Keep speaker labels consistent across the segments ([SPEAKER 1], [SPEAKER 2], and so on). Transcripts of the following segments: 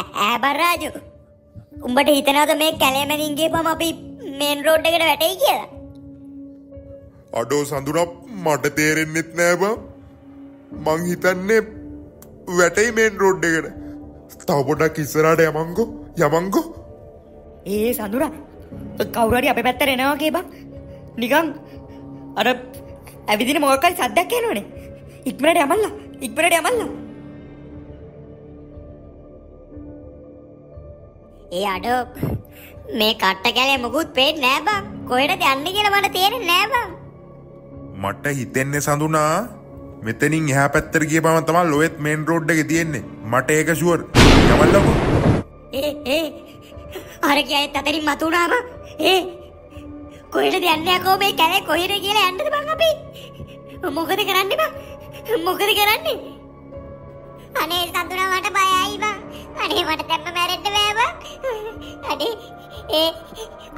[SPEAKER 1] ඈ බරාජු උඹට හිතනවද මේ කැලේමැදින් ගියපම අපි මේන් රෝඩ් එකට වැටෙයි කියලා?
[SPEAKER 2] අඩෝ සඳුනක් මට තේරෙන්නෙත් නෑ බං. මං හිතන්නේ වැටයි මේන් රෝඩ් එකට. තව පොඩක් ඉස්සරහට යමංගෝ යමංගෝ.
[SPEAKER 3] ඒ සඳුර කවුරරි අප පැත්තර එනවා බා නිකං අර ඇවිදින මොකල් සද්දක් කියනවනේ ඉක්මට යමල්ලා ඉක්මට යමල්ලා
[SPEAKER 1] ඒ අඩෝ මේ කට්ට කැලේ මුකුත් පේට නෑ බං. කොහෙට යන්න කියලා මට තේරෙන්නේ නෑ බං.
[SPEAKER 2] මට හිතෙන්නේ සඳුනා මෙතනින් එහා පැත්තර ගිය පම තමා ලොවෙත් මේන් රෝඩ් එක තියෙන්නේ. මට ඒක ශුවර්
[SPEAKER 1] ඒ අර කියයි අතරින් මතුනාම ඒ කොහෙට යන්න යකෝ මේ කැලේ? කොහෙට කියලා යන්නද බං අපි? මොකද කරන්නේ බං? මොකද කරන්නේ? අනේ සතුනා මට බයයි බං අනේ මට දැම්ම මැරෙන්න බෑ බං අනේ ඒ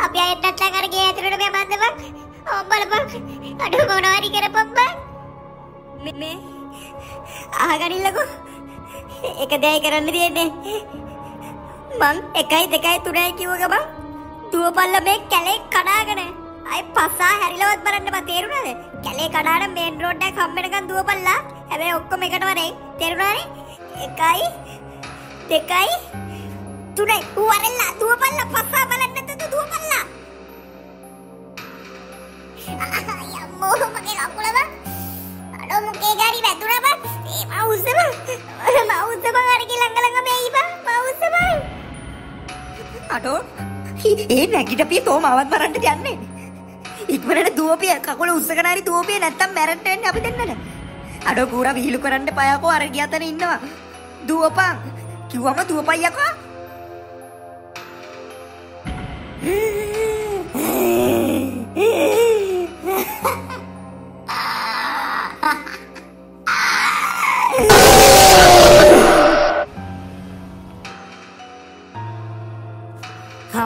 [SPEAKER 1] අපි අයත් නැත්තම් අර ගේ ඇතුළට බැමන්ද බං ඕම් බලපන් අඩෝ මොනවරි කරපන් බං මේ අහගනිල්ලකෝ එක දෙයයි කරන්න තියෙන්නේ. මං එකයි දෙකයි තුනයි කිව්ව ගමන් දුවපල්ල මේ කැලේ කඩාගෙන. අයි පස්සා හැරිලවත් බලන්න බා තේරුණාද? කැලේ කඩාන මේන් රෝඩ් එක හම්බෙනකන් දුවපල්ලා. හැබැයි ඔක්කොම එකට වරේ තේරුණානේ? එකයි දෙකයි තුනයි. වරෙල්ලා දුවපල්ලා පස්සා බලන්න නැතුව දුවපල්ලා යම්මෝ මගේ කකුල බං අඩෝ මුකේ ගාරි වැදුනා බං ඒ මවුස්ස බං මවුස්ස බං අර ළඟ ළඟ මේයි බං මවුස්ස බං
[SPEAKER 3] අටෝ ඒ නැගිටපිය තෝ මවත් බරන්ට යන්නේ. ඉක්මනට දුවපිය කකුල උස්සකනරි දුවපිය නැත්තම් මැරට්ටෙන් අපි දෙන්නට. අඩෝ කූර විහිලු කරන්න පයකෝ අර ගියතන ඉන්නවා. දුවපං කිව්වම දුවපයියකෝ.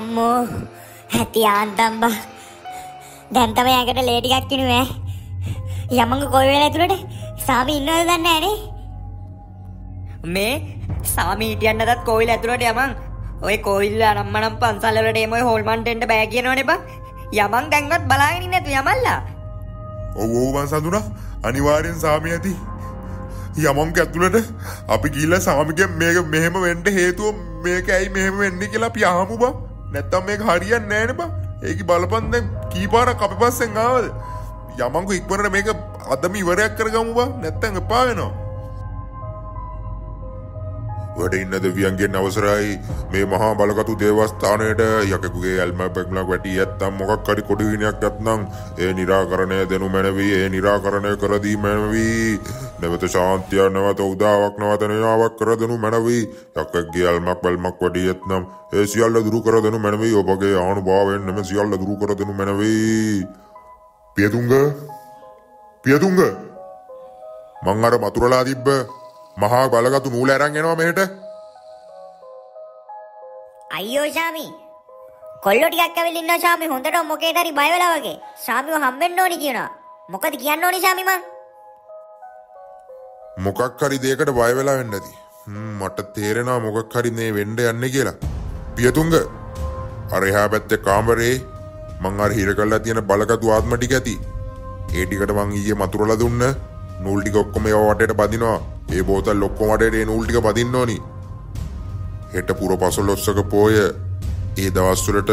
[SPEAKER 1] අම්මෝ ඇති ආන්තම්බා දැන් තමයි ඇඟට ලේ ටිකක් කිනුවේ. යමංග කොයි වෙලා ඇතුළට? සාමි ඉන්නවද දන්නේ නැහනේ?
[SPEAKER 3] මේ සාමි හිටියන්නටත් කෝවිල් ඇතුළට යමන්. ඔය කෝවිල්ල අනම්මනම් පන්සල්ලට එම හොල්මන්ටෙන්ට බෑ කියනවනේ බා. යමන් දැන්වත් බලාගෙන ඉන්නේ නැතු යමල්ලා.
[SPEAKER 2] ඔව් ඔව් මං සඳුනා අනිවාර්යෙන් සාමි ඇති. යමංක ඇතුළට අපි ගිහිල්ලා සාමිගෙන් මේක මෙහෙම වෙන්න හේතුව මේක ඇයි මෙහෙම වෙන්නේ කියලා අපි අහමු බං නැත්තම් මේක හරියන්නේ නෑනේ බං. ඒකි බලපන් දැන් කීපාරක් අපි පස්සෙන් ආවද? යමංකු ඉක්මනට මේක අදම ඉවරයක් කරගමු බං නැත්තම් එපා වෙනවා. වැඩ ඉන්න දෙවියන්ගෙන් අවසරයි. මේ මහා බලකතු දේවස්ථානයට යකකුගේ ඇල්ම පැක්ලක් වැටි ඇත්තම් මොකක් කරි කොඩිවිනයක් ඇත්නම් ඒ නිරාකරණය දෙනු මැනවී. ඒ නිරාකරණය කරදී මැනවී. නැවත ශාන්තිය නැවත උදාවක් නවතනයාවක් කර දෙනු මැනවී. යක්කගේ අල්මක් බල්මක් වඩි ඇත්නම් ඒ සියල්ල දුරු කර දෙනු මැනවී. ඔබගේ ආනු භාවෙන් නම සියල්ල දුරු කර දෙනු මැනවී. පියතුංග? පියතුංග? මං අර මතුරලා තිබ්බ මහා බලගතු නූල ඇරන් එනවා මෙහෙට.
[SPEAKER 1] අයියෝ ශාමි. කොල්ලෝ ටිකක් ඇවිල්ලා ඉන්නවා ශාමි. හොඳට මොකේද හරි බය වෙලා වගේ. ශාමිව හම්බෙන්න ඕනි කියනවා. මොකද කියන්න ඕනි ශාමි මං?
[SPEAKER 2] මොකක් හරි දෙයකට බය වෙලා වෙන්න ඇති මට තේරෙනවා මොකක් හරි මේ වෙන්න යන්නේ කියලා. පියතුංග. අර එහා පැත්තේ කාමරේ මං අර හිර කරලා තියෙන බලගතු ආත්ම ටික ඇති. ඒ ටිකට මං ඊයේ මතුරලා දුන්න. නූල් ටික ඔක්කොම ඒවා වටේට බදිනවා ඒ බෝතල් ඔක්කොම වටේට ඒ නූල් ටික බදින්න ඕනි හෙට පුර පසළොස්වක පෝය. ඒ දවස්වලට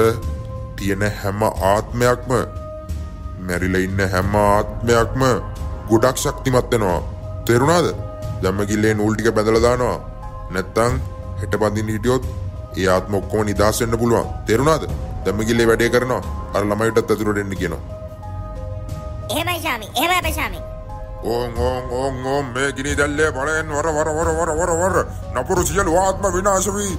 [SPEAKER 2] තියෙන හැම ආත්මයක්ම මැරිලා ඉන්න හැම ආත්මයක්ම ගොඩක් ශක්තිමත් වෙනවා. තේරුණාද? දැම්ම කිල්ලේ නූල් ටික බැඳලා දානවා. නැත්තම් හෙට බඳින්න හිටියොත් ඒ ආත්ම ඔක්කොම නිදහස් වෙන්න පුළුවන්. තේරුණාද? දැම්ම කිල්ලේ වැඩේ කරනවා. අර ළමයිටත් ඇතුළට එන්න කියනවා.
[SPEAKER 1] එහෙමයි ශාමි එහෙමයි අපේ
[SPEAKER 2] වර වර නපුරු සියලු ආත්ම විනාශ වී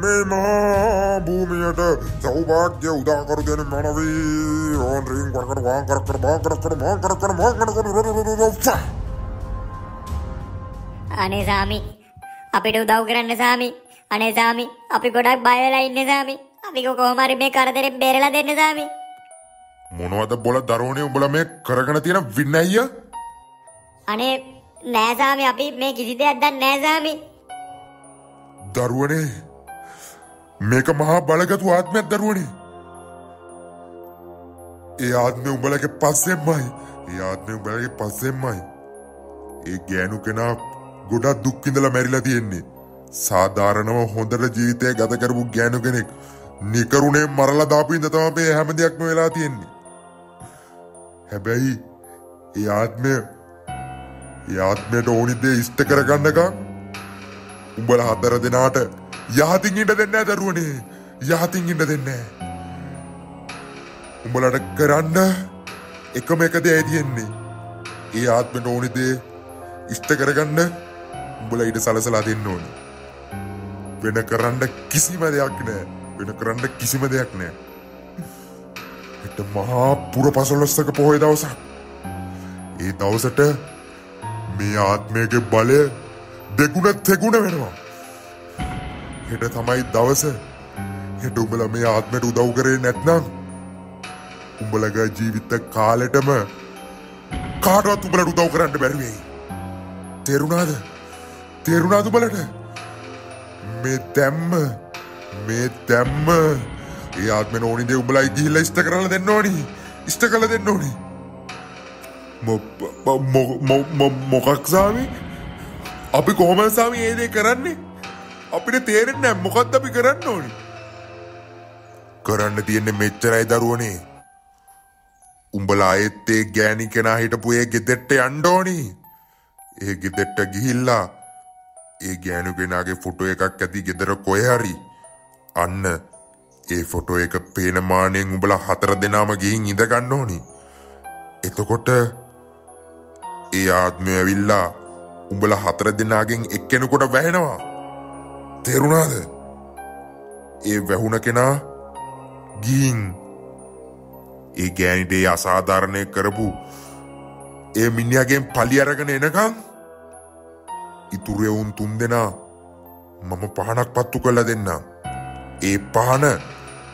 [SPEAKER 2] මේ මහා භූමියට සෞභාග්‍ය උදා කර දෙන මනවී. ඕන් රින් කර කර වාන් කර කර වාන් කර කර වාන් කර කර වාන් කර කර
[SPEAKER 1] අනේ සාමි අපිට උදව් කරන්න සාමි. අනේ සාමි අපි ගොඩක් බය වෙලා ඉන්නේ සාමි. අපි කොහොම හරි මේ කරදරෙන් බේරලා දෙන්න සාමි.
[SPEAKER 2] මොනවද බොල දරුවනේ උඹලා මේ කරගෙන තියෙන වින්නැయ్య
[SPEAKER 1] අනේ නෑ සාමි අපි මේ කිසි දෙයක් දන්නේ නෑ සාමි.
[SPEAKER 2] දරුවනේ මේක මහා බලගතු ආත්මයක් දරුවනේ. ඒ ආත්මය උඹලගේ පස්සෙන්මයි. ඒ ආත්මය උඹලගේ පස්සෙන්මයි. ඒ ගෑනු කෙනා ගොඩක් දුක්කිඳල මැරිලා තියෙන්නේ. සාධාරණව හොඳට ජීවිතය ගත කරපු ගෑනු කෙනෙක් නිකරුණේ මරලා දාපු ඉඳ තමයි මේ හැම දෙයක්ම වෙලා තියෙන්නේ. හැබැයි ඒ ආත්මය ඒ ආත්මයට ඕනි දේ ඉෂ්ට කරගන්නකම්. උඹල හතර දෙනාට යහතින් ඉන්න දෙන්න දරුවනේ යහතින් ඉන්න දෙන්න. උඹලට කරන්න එකම එක දෙය තියෙන්නේ. ඒ ආත්මට ඕනි දේ ඉෂ්ට කරගන්න උඹල ඊට සලසලා දෙන්න ඕනි. වෙන කරන්න කිසිම දෙයක් නෑ. වෙන කරන්න කිසිම දෙයක් නෑ. එට මහා පුර පසොලොස්සක පොහොය දවසක්. ඒ දවසට මේ ආත්මයගේ බලය දෙගුණ තෙගුණ වෙනවා. හෙට තමයි දවස. හෙට උඹල මේ ආත්මයට උදව් කරේ නැත්නම් උඹලග ජීවිත කාලෙටම කාටවත් උඹලට උදව් කරන්න බැරිවෙයි තේරුණාද? තේරුණාද උඹලට? මේ දැම්ම මේ දැම්ම ඒ ආත්මෙන ඕනි දේ උඹලයි ගිහිල්ලා ඉෂ්ට කරලා දෙන්න ඕනි. ඉෂ්ට කළ දෙන්න ඕනි. මොකක් සාමි අපි කොහොම සාමි ඒ දේ කරන්නේ? අපිට තේරෙන්නේ නැහැ. මොකක්ද අපි කරන්න ඕනි? කරන්න තියෙන්නේ මෙච්චරයි දරුවනේ. උඹලා ආයෙත් ඒ ගෑණි කෙනා හිටපු ඒ ගෙදෙට්ට යන්න ඕනි. ඒ ගෙදෙට්ට ගිහිල්ලා ඒ ගෑනු කෙනාගේ ෆොටෝ එකක් ඇති ගෙදර කොහේ හරි. අන්න ඒ ෆොටෝ එක පේන මානෙන් උඹලා හතර දෙනාම ගිහින් ඉඳ ගන්න ඕනි. එතකොට ඒ ආත්මය ඇවිල්ලා උඹල හතර දෙනාගෙන් එක්කෙනෙකුට වැහෙනවා. තේරුණාද? ඒ වැහුණ කෙනා ගීන් ඒ ගෑනිට ඒ අසාධාරණය කරපු ඒ මිනිියගෙන් පලි අරගෙන එනකං ඉතුරෙවුන් තුන් දෙනා මම පහනක් පත්තු කළ දෙන්න ඒ පහන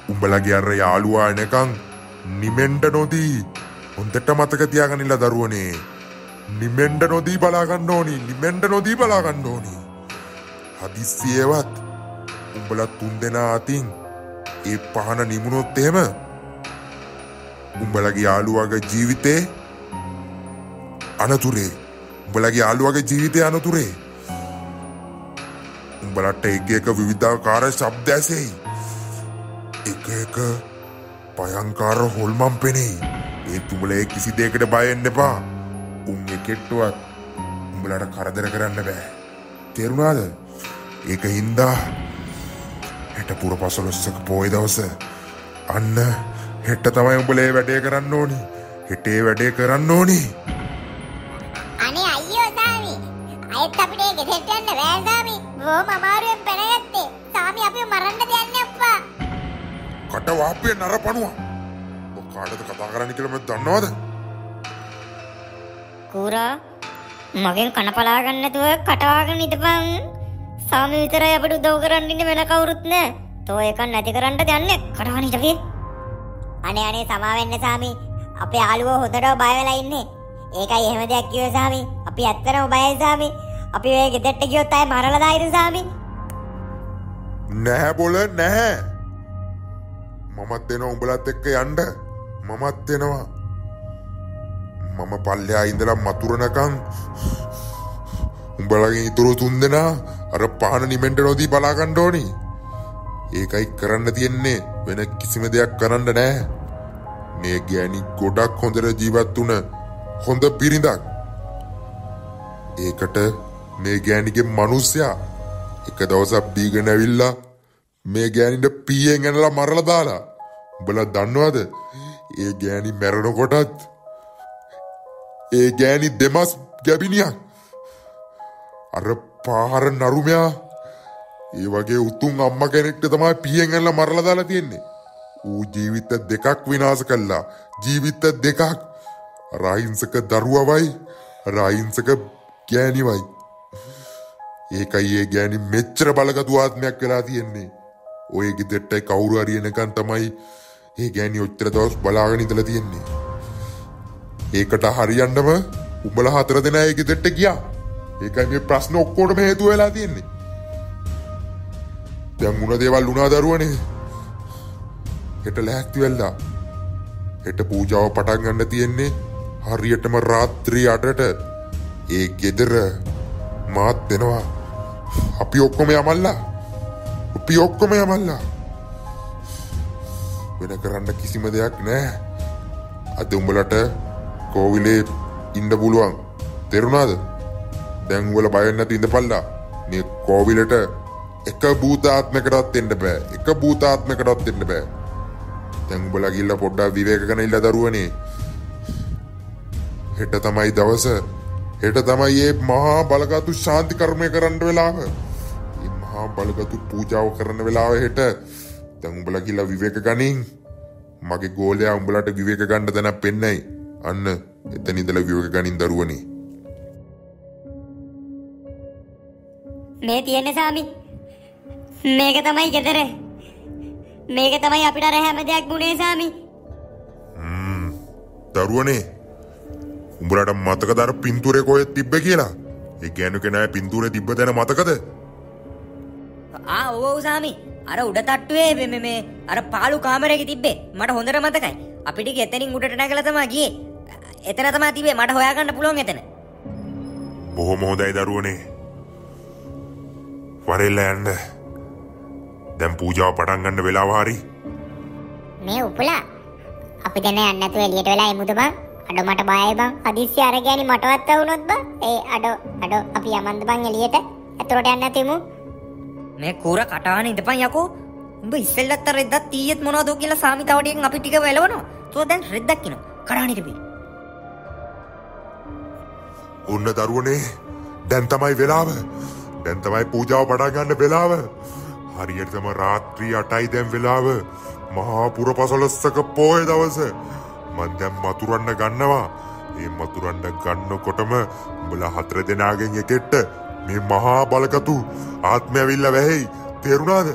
[SPEAKER 2] උඹලගේ අර යාළුවා එනකං නිමෙන්ට නොදී හොන්තෙට මතක තියාගනිල්ල දරුවනේ. නිමෙන්ඩ නොදී බලාගන්න ඕනි නිමෙන්ඩ නොදී බලාගන්න ඕනි. හදිස්සියවත් උඹලත් තුන් දෙනා අතින් ඒ පහන නිමුණොත් එහෙම උඹලගේ යාළුවගේ ජීවිතේ අනතුරේ උඹලගේ යාළුවගේ ජීවිතය අනතුරේ. උඹලට එක එක විවිධාකාර ශබ්ද ඇසෙයි. එක එක පයංකාර හොල්මම් පෙනෙයි. ඒ තුඹලේ කිසි දෙයකට බයෙන්න්න එපා. උන් එකෙට්ටුවත් උඹලට කරදර කරන්න බෑ. තෙරුණාද? ඒක හින්දා හෙට පුර පසලොස්සක පෝය දවස අන්න හෙට්ට තමයි උඹලේ වැඩේ කරන්න ඕනි. හෙටේ වැඩේ කරන්න ඕනි.
[SPEAKER 1] අනේ අයියෝ සාමි. අයත් අපිට ඒ ගෙදරට යන්න බෑ සාමි. බොහොම අමාරුවෙන් පැනගත්තේ සාමි අපිව මරන්න දෙන්න එපා
[SPEAKER 2] කට වාපිය නරපනුවා කාටද කතා කරන්න කියලම දන්නවාද
[SPEAKER 1] කූරා මගෙන් කනපලා ගන්න නැතුව කටවාගෙන ඉඳපන්. සාමි විතරයි අපිට උදව් කරන්න ඉන්නේ වෙන කවුරුත් නෑ. තෝ එකක් නැති කරන්න යන්නේ කටවාගෙන ඉඳපේ අනේ අනේ සමා වෙන්න සාමි. අපේ යාළුවෝ හොඳට බය වෙලා ඉන්නේ. ඒකයි එහෙම දෙයක් කිව්වේ සාමි. අපි ඇත්තටම බයයි සාමි. අපි ඔය ගෙදරට ගියොත් අය මරලා දායිද සාමි?
[SPEAKER 2] නැහැ බොල නැහැ. මමත් එනවා උඹලත් එක්ක යන්ඩ මමත් එනවා. මම පල්ලයා ඉඳලා මතුරනකං උඹලගේ ඉතුරු තුන් දෙනා අර පහන නිමෙන්ට නොදී බලාගණ්ඩෝනි ඒකයි කරන්න තියෙන්නේ. වෙන කිසිම දෙයක් කරන්න නෑ මේ ගෑනි ගොඩක් හොඳර ජීවත් වුන හොඳ පිරිඳක්. ඒකට මේ ගෑනිගේ මනුස්්‍යයා එක දවසක් බීගෙන ඇවිල්ලා මේ ගෑනිට පියෙන් ඇනලා මරල දාලා. උඹල දන්නවාද? ඒ ගෑනි මැරණකොටත් ඒ ගෑනි දෙමස් ගැබිනියක් අර පාහර නරුමයා ඒ වගේ උතුන් අම්ම කෙනෙක්ට තමයි පියෙන් ඇල්ල මරලදාලා තියෙන්නේ. ඌ ජීවිත දෙකක් විනාස කල්ලා ජීවිත දෙකක්. රාහිංසක දරුවවයි රාහිංසක ගෑනිවයි ඒකයි ඒ ගෑනි මෙච්චර බලගතු ආත්මයක් වෙලා තියෙන්නේ. ඔය ගෙදෙට්ටයි කවුරු අරියනකන් තමයි ඒ ගෑනි ඔච්චර දවස් බලාගෙන ඉඳලා තියෙන්නේ. ඒකට හරියන්නම උඹල හතර දෙනා ඒ ගෙදෙට්ට ගියා. ඒකයි මේ ප්‍රශ්න ඔක්කොටම හේතුව වෙලා තියෙන්නේ. දැන් උන දේවල් වුණා දරුවනේ? හෙට ලෑස්ති වෙල්ලා හෙට පූජාව පටන් ගන්න තියෙන්නේ හරියටම රාත්‍රී අටට. ඒ ගෙදර මාත් දෙනවා. අපි ඔක්කොම යමල්ලා. අපි ඔක්කොම යමල්ලා. වෙන කරන්න කිසිම දෙයක් නෑ අද උඹලට කෝවිලේ ඉන්න පුළුවන්. තෙරුණාද? දැන්වල බයන්න තිඳ පල්ලා. මේ කෝවිලට එක භූතාත්මකටත් එන්න බෑ. එක භූතාත්මකටත් එන්න බෑ. තැංබල ගිල්ල පොඩ්ඩා විවේක කන ඉල්ල දරුවනේ. හෙට තමයි දවස. හෙට තමයි ඒ මහා බලගතු ශාන්ති කර්මය කරන්න වෙලාව. ඒ මහා බලගතු පූජාව කරන වෙලාව හෙට. තැංබල ගිල්ල විවේක ගනින්. මගේ ගෝලයා උඹලට විවේක ගණ්ඩ දැන පෙන්නයි අන්න එත නිදල විවක ගනින් දරුවනේ.
[SPEAKER 1] මේ තියෙන සාමි. මේක තමයි ගෙදර. මේක තමයි අපිට අර හැම දෙයක් ගුණේ සාමි.
[SPEAKER 2] දරුවනේ උඹලට මතක දර පින්තුරේ කොහෙත් තිබ්බ කියලා? ඒ ගැනු කෙනෑ පින්තුරේ තිබ්බ තැන මතකද?
[SPEAKER 3] ආ ඔව් සාමි. අර උඩ තට්ටුවේ මේ මේ අර පාලු කාමරයක තිබ්බේ. මට හොඳට මතකයි. අපිට එතනින් උඩට නැගලා තමයි ගියේ එතන තමයි තිබේ මට හොයාගන්න පුළුවන් එතන.
[SPEAKER 2] බොහොම හොඳයි දරුවනේ. වරෙල්ල යන්න. දැම් පූජාව පටන්ගන්න වෙලාව හරි.
[SPEAKER 1] මේ උපලා. අපි දැන යන්නතු එලියට වෙලා එමුද බං? අඩ මට බයයි බං. හදිස්සි අර ගෑනි මටවත් වුණොත් බං. ඒ අඩ අඩ අපි යමන්ද බං එලියට ඇතුළට යන්න තිමු
[SPEAKER 3] මේ කූර කටාන ඉඳපන් යකෝ. උඹ ඉස්සෙල්ලත් රෙද්දක් තීයත් මොනවද කියලා සාමි තවටියෙන් අපි ටික වෙලවනවා තෝ දැන් රෙද්දක් කිනෝ කඩාන ඉරපි
[SPEAKER 2] ඔන්න දරුවනේ දැන් තමයි වෙලාව. දැන් තමයි පූජාව පටාගන්න වෙලාව. හරියටම රාත්‍රී අටයි දැම් වෙලාව. මහා පුර පසොලස්සක පෝය දවස. මන් දැම් මතුරන්න ගන්නවා. ඒ මතුරන්න ගන්න කොටම උඹල හතර දෙනාගෙන් එකෙට්ට මේ මහා බලකතු ආත්මයවිල්ල වැහෙයි. තේරුණාද?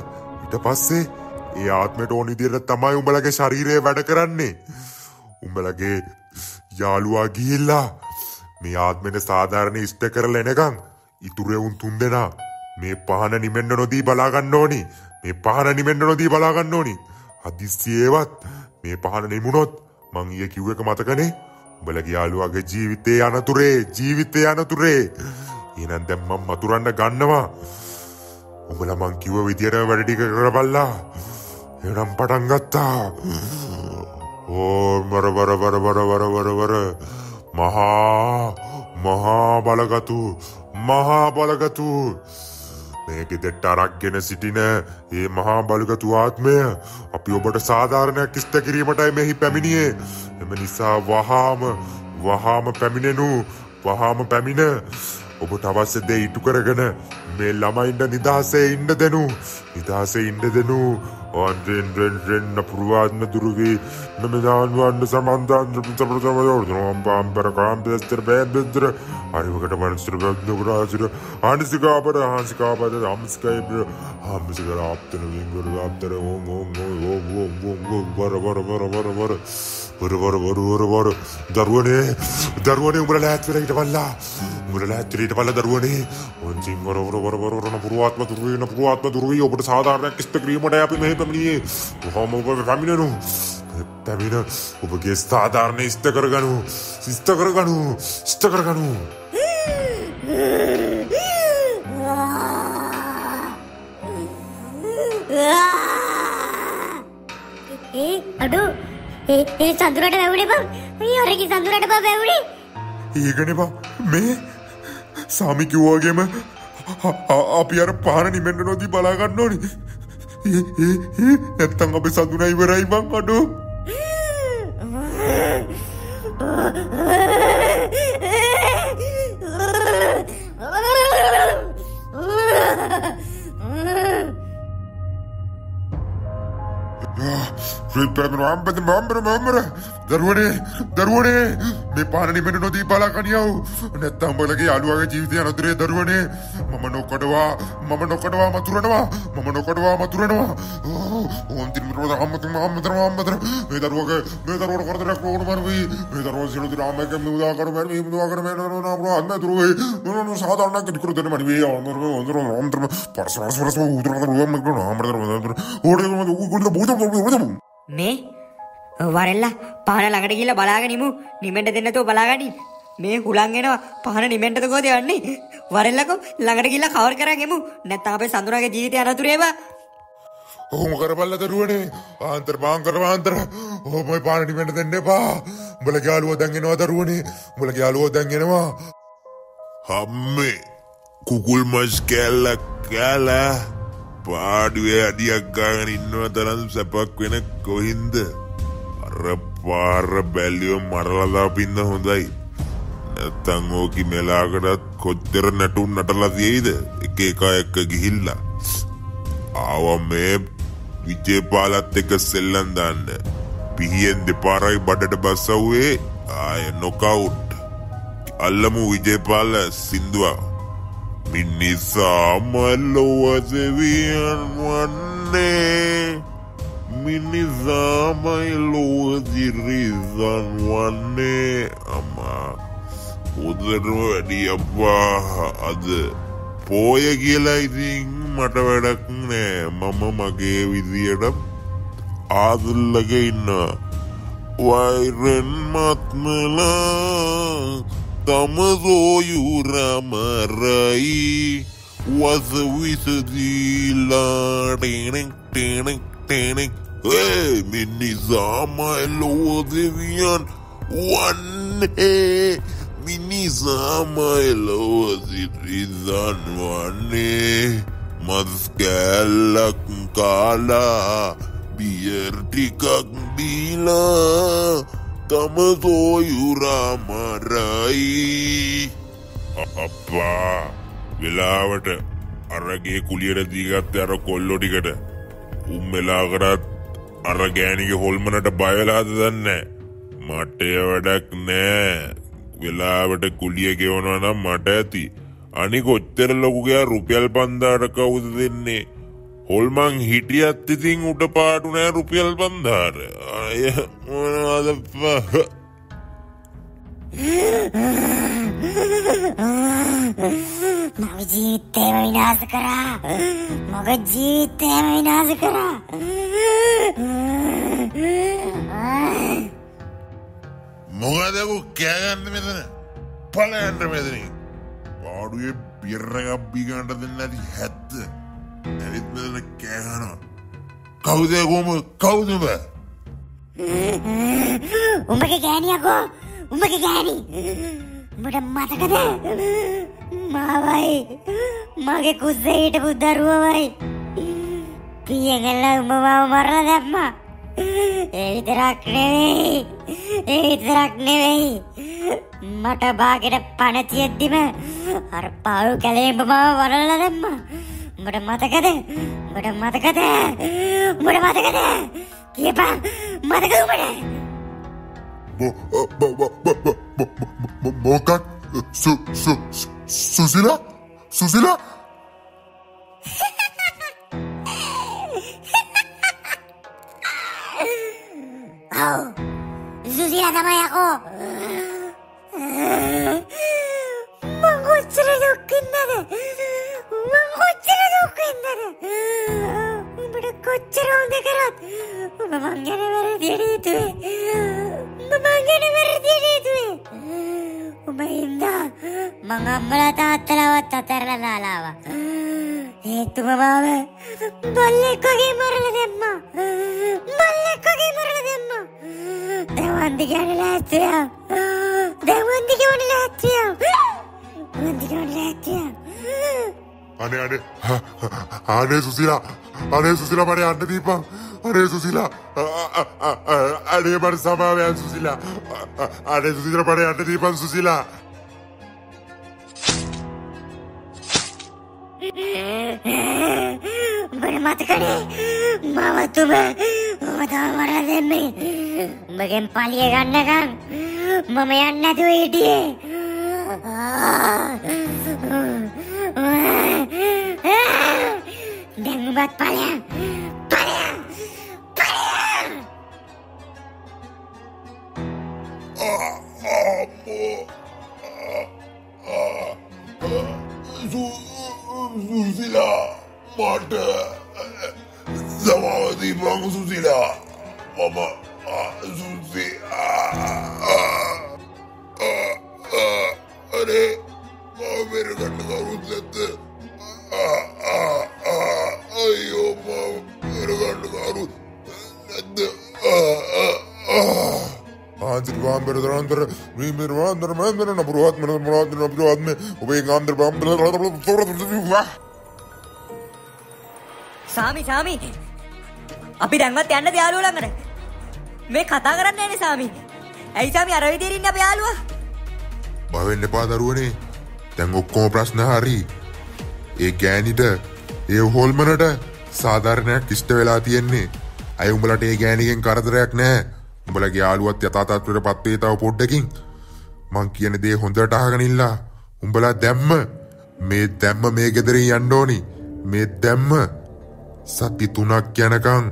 [SPEAKER 2] ඉට පස්සේ ඒ ආත්මට ඕනිදියට තමයි උඹලගේ ශරීරය වැඩ කරන්නේ. උඹලගේ යාළුවා ගිහිල්ලා මේ ආත්මෙට සාධාරණ ඉෂ්ට කරල එනකං ඉතුරෙවුන් තුන් දෙනා මේ පහන නිමෙන්න්න නොදී බලාගන්න ඕනි. මේ පහන නිමෙන්න්න නොදී බලාගන්න ඕනි. අදිස්සියේවත් මේ පහන නිමුණොත් මං ඒ කිව්ව එක මතකනේ. උඹලගේ යාළුවගේ ජීවිතය අනතුරේ ජීවිතය අනතුරේ. ඒනන් දැම්මම් මතුරන්න ගන්නවා. උඹල මං කිව්ව විදියට වැඩටික කරබල්ලා එනම් පටන් ගත්තා. ඕ මර වර වර වර වර වර වර. මහා මහා බලගතු මහා බලගතු. මේක දෙට්ට අරක්ගෙන සිටින ඒ මහා බලගතු ආත්මය අපි ඔබට සාධාරණයක් ඉස්ත කිරීමටයි මෙහි පැමිණියේ. එම නිසා වහාම වහාම පැමිණෙනු වහාම පැමිණ ඔබට අවශ්‍ය දේ ඉටු කරගෙන මේ ළමයින්ට නිදහසේ ඉන්න දෙනු. නිදහසේ ඉන්න දෙනු. ආන්දෙන් රෙන් රෙන්න පුරවාත්ම දුරුවී. මෙමදාන්වන්න සමන්ධාන්ද්‍ර පිතපරතමයෝර්දනම් පාම්පර කාම්පස්තර බෑබෙද්දර. අරිවකට මනස්තර බැද්දකරාසිර ආනිසිකාපට හාසිකාපද අම්ස්කයිබ්‍ර හාමිසිකර ආප්තන විංගර ආප්තර ඕම් ඕම් ඕම් ඕම් ඕම් ඕම් වර වර වර වර වර වර වර වර වර වර දරුවනේ දරුවනේ උඹල ලෑත්වරට පල්ලා උඹල ලෑත්තරීට පල්ල දරුවනේ. ඔන්සිං වර වර වර වර වරන පුරුවාත්ම දුරුවන පුරුවාත්ම දුරුවී ඔබට සාධාරණයක් ස්ත කිරීමට අපි මෙහි පැමිණියේ. හොම ඔබ පැමිණෙනු? පැමිණ ඔබගේ ස්ථාධාරණය ස්ත කරගනු. සිස්ත කරගනු. ස්ත කරගනු.
[SPEAKER 1] ඒ අඩු ඒ සඳුරට වැවුනේ බං ඒ අරකි සඳුරට බං වැවුනේ
[SPEAKER 2] ඒගනවා මේ සාමි කිව්වාගේම අපි අර පාන නිමෙන්ට නොදී බලාගන්න ඕනි. නැත්තං අප සඳුන ඉවරයි බං අඩු. අම්පත බම්බර බම්බර
[SPEAKER 4] දරුවනේ දරුවනේ මේ පාන නිමෙන නොදී බලා කනියව් නැත්තම් බලගේ යාළුවාගේ ජීවිතය අනතුරේ දරුවනේ. මම නොකඩවා මම නොකඩවා මතුරනවා මම නොකඩවා මතුරනවා. ඕම් තිරමට අම්මතුම අම්මතර අම්මතර. මේ දරුවගේ මේ දරුවට කරදරයක් නොවන මරවී. මේ දරුව සියලු දින අම්මක මුදා කර මරවී මුදා කර මරවී නපුර අන්න දුරුවේ මොන සාධාරණක් කිකරු දෙන්න මරවී අම්මතර අම්මතර අම්මතර. පරස පරස පරස උදර කර උම් මකන අම්මතර අම්මතර ඕඩේ උගුල්ද බූත බූත
[SPEAKER 3] මේ වරෙල්ලා පහන ළඟට ගිහිල්ලා බලාගෙනමු නිමෙන්ට දෙන්නතෝ බලාගනින් මේ හුලං එනවා. පහන නිමෙන්ටද කොහෙද යන්නේ? වරෙල්ලකෝ ළඟට ගිහිල්ලා කවර් කරන් එමු. නැත්නම් අපේ සඳුනාගේ ජීවිතය අනතුරු ඒවා.
[SPEAKER 4] ඔහොම කරපල්ල දරුවනේ. ආන්තර පාංකර පාන්තර. ඔහොමයි පාන නිමෙන්ට දෙන්න එපා. උඹල යාළුවෝ දැන් එනවා දරුවනේ. උඹල යාළුවෝ දැන් එනවා. හම්මේ. කුකුල් මස් කෑල්ලක් කෑලා. පාඩුවේ අඩියක් ගාගෙන ඉන්නව තරම් සැපක් වෙන කොහින්ද? අර පාර බැල්ලියෝ මරලදා පින්න හොඳයි. නැත්තං ඕකි මෙලාකටත් කොච්චර නැටුන් නටලා තියෙයිද? එක එකා එක්ක ගිහිල්ලා. ආව මේ විජේපාලත් එක සෙල්ලන් දාන්න. පිහියෙන් දෙපාරයි බඩට බස්සව්වේ. ආය නොකවුට් අල්ලමු විජේපාල සින්දුවා. මිනිසාමල්ලොවසවියන් වන්නේ. මිනිසාමයි ලෝදිරිසන් වන්නේ අමා උදරම වැඩි අප්පා. අද පෝය කියලා ඉතින් මට වැඩක් නෑ. මම මගේ විදියට ආදුල්ලක ඉන්නවා. වෛරෙන් මත්මලා තමසෝයුරමරයි වසවිසදීලා ටෙනෙක් ටෙනෙක් ටෙනෙක්. ඒ මිනිසාමයිලෝදවියන් වන්නේ මිනිසාමයිලෝසිරිසන් වන්නේ මස්කැල්ලක් කාලා බියර්ටිකක් බීලා තමසෝයුරාමරයි අප්පා වෙලාවට අරගේ කුලියට දීගත්ත අර කොල්ලොටිකට උම් වෙලා කරත් අර ගෑනික හොල්මනට බයලාද දන්න? මටය වැඩක් නෑ. වෙලාවට කුලිය ගෙවනවා නම් මට ඇති. අනි කොච්චර ලොකුගේ රුපියල් පන්දාට කවුද දෙන්නේ? හොල්මං හිටියත් ඉතින් උට පාටු නෑ රුපියල් පන්දාර. අය මොනවාද පහ
[SPEAKER 1] මගේ ජීවිතේම විනාශ කරා. මගේ ජීවිතේම විනාශ කරා
[SPEAKER 4] මොකදකු කෑගන්න මෙතන? පලයන්ට මෙතනින්. පාඩුවේ පිරගබ්බිගන්ට දෙන්න ඇති හැත්ත. ඇරිත් මෙතන කෑගනවා කවුදකෝම කවුදබ
[SPEAKER 1] උඹගේ ගෑනියකෝ උඹගේ ගෑනි උඹට මතකද? මාවයි. මගේ කුස්සේ හිටපු දරුවවයි. පියගල්ල උඹ මාව මරලා දැම්මා. ඒ විතරක් නෙවෙයි. ඒ විතරක් නෙවෙයි. මට බාගෙට පණ තියෙද්දිම අර පාවු කැලේ උඹ මාව වරලා දැම්මා. උඹට මතකද? උඹට මතකද? උඹට මතකද? කියපන්. මතකද උඹට?
[SPEAKER 4] මොකක් සුසිලා සුසිලා
[SPEAKER 1] ඔව් සුසිලා තමයි යකෝ මං කොච්චර දුක් විඳද මං කොච්චර දුක් විඳද උඹට කොච්චර හොඳ කරත් උඹ මං ගැන වැරදියට හිතුවේ උඹ මං ගැන වැරදියට හිතුවේ උඹ හින්දා මං අම්මලා තාත්තලාවත් අතහැරලා දාලා ආවා ඒත් උඹ මාව බල්ලෙක් වගේ මරලා දැම්මා. බල්ලෙක් වගේ මරලා දැම්මා. දැන් වන්දි ගන්න ලෑස්තියා. දැන් වන්දි ගන්න ලෑස්තියා. වන්දි ගන්න ලෑස්තියා.
[SPEAKER 4] අනේ අනේ. අනේ සුසිලා. අනේ සුසිලා මට යන්න දීපන්. අනේ සුසිලා. අනේ මට සමාවයන් සුසිලා. අනේ සුසිලා මට යන්න දීපන් සුසිලා.
[SPEAKER 1] උඹට මතකනේ? මම තුම ඔබ තව මරලා දෙන්නේ. උඹගෙන් පලිය ගන්නකම් මම යන්න නැතුව හිටියේ. දැන් උඹත් පලයන් පලයන් පලයන්
[SPEAKER 2] සුසිලා මට සමාවදී බං සුසිලා මම සුසි අරේ මාමෙරගන්න කරුත් නැත්ත අයෝ
[SPEAKER 3] සාමි සාමි! අපි දැන්වත් යන්න යාළුවෝ ළඟට? මේ කතා කරන්න යන්නේ සාමි. ඇයි සාමි අර විදියට ඉන්නේ අපේ යාළුවා?
[SPEAKER 2] බවෙන්න එපා දරුවනේ. තැන් ඔක්කෝම ප්‍රශ්න හරි. ඒ ගෑනිට ඒ හොල්මනට සාධාරණයක් ඉෂ්ට වෙලා තියෙන්නේ. අය උඹලට ඒ ගෑනිගෙන් කරදරයක් නෑ උඹලගේ යාළුවත් යථාතත්වයට පත්වේ තව පොඩ්ඩකින්. මං කියන දේ හොඳට අහගනිල්ලා උඹලා දැම්ම. මේ දැම්ම මේ ගෙදරින් යන්න ඕනි. මේ දැම්ම සති තුනක් යනකං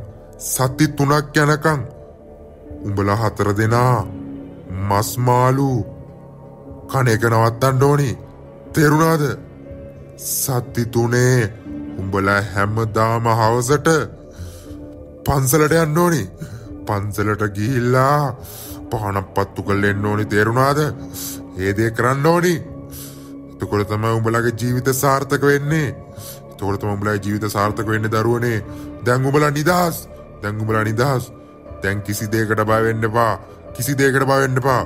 [SPEAKER 2] සති තුනක් යනකං උඹලා හතර දෙනා මස්මාලු කන එක නවත්තන්න ඕනි. තේරුණාද? සත්ති තුනේ උඹලා හැමදාම හවසට පන්සලට යන්න ඕනි. පන්සලට ගිහිල්ලා පහනක් පත්තු කල්ලෙන්න ඕනි තේරුණාද? ඒදේ කරන්න ඕනි. එතකොට තමයි උඹලගේ ජීවිත සාර්ථක වෙන්නේ. එතකොට තමයි උඹලගේ ජීවිත සාර්ථක වෙන්නේ දරුවනේ. දැන් උඹලා නිදහස්. දැන් උඹලා නිදහස්. දැන් කිසි දෙයකට බය වෙන්න එපා. කිසි දෙයකට බය වෙන්න එපා.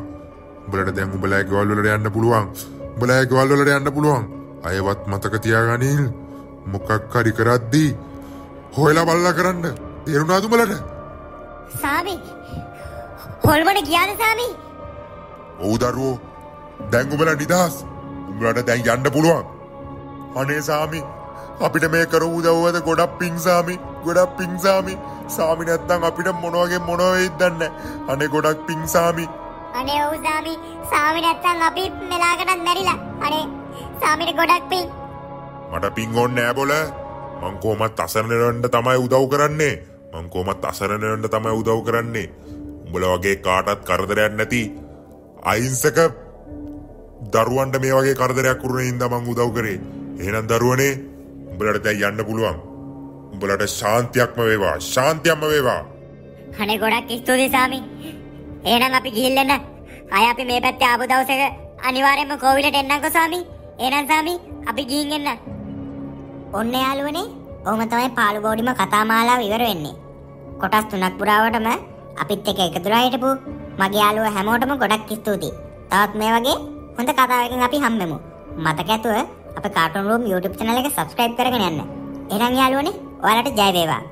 [SPEAKER 2] උඹලට දැන් උඹලා ගෙවල් වලට යන්න පුළුවන්. උඹලා ගෙවල් වලට යන්න පුළුවන්. අයවත් මතක තියාගනිල්. මොකක් හරි කරද්දී හොයලා බලලා කරන්න. තේරුණාද උඹලට?
[SPEAKER 1] සාමි හොල්මන ගියාද සාමි
[SPEAKER 2] ඔව් දරුවෝ. උඹලා නිදහස්. උඹලට දැන් යන්න පුළුවන්. අනේ සාමි අපිට මේ කර උදව්වද ගොඩක් පිං සාමි ගොඩක් පිං සාමි නැත්තම් අපිට මොනවගේ මොනව වෙයිද දන්නේ. අනේ ගොඩක් පිං සාමි
[SPEAKER 1] අනේ ඔව් සාමි නැත්තම් අපි මෙලාකටත් මැරිලා. අනේ සාමිට ගොඩක් පිං.
[SPEAKER 2] මට පිං ඕන්නේ නෑ බොල. මං කොහමත් අසරණ වෙන්න තමයි උදව් කරන්නේ මං කොහමත් අසරණ වෙන්න තමයි උදව් කරන්නේ. උඹලා වගේ කාටත් කරදරයක් නැති අහිංසක දරුවන්ට මේ වගේ කරදරයක් කරුණ හින්දා මං උදව් කරේ. එහෙනම් දරුවනේ උඹලට දැන් යන්න පුළුවන්. උඹලට ශාන්තියක්ම වේවා ශාන්තියක්ම වේවා.
[SPEAKER 1] අනේ ගොඩක් ස්තුතියි සාමි එහෙනම් අපි ගිහිල්ලන අය අපි මේ පැත්තේ ආපු දවසක අනිවාර්යයෙන්ම කෝවිලට එන්නම්කෝ සාමි එහෙනම් සාමි අපි ගිහින් එන්න. ඔන්න යාළුවනේ ඔහොම තමයි පාළු බෝඩිම කතා මාලාව ඉවර වෙන්නේ. කොටස් තුනක් පුරාවටම අපිත් එක්ක එකතුලා හිටපු මගේ යාළුවෝ හැමෝටම ගොඩක් ස්තුතියි. තවත් මේ වගේ හොඳ කතාවකින් අපි හම්බෙමු. මතක ඇතුව අපේ කාටුන් රූම් YouTube channel එක subscribe කරගෙන යන්න. එහෙනම් යාළුවනේ ඔයාලට ජය වේවා.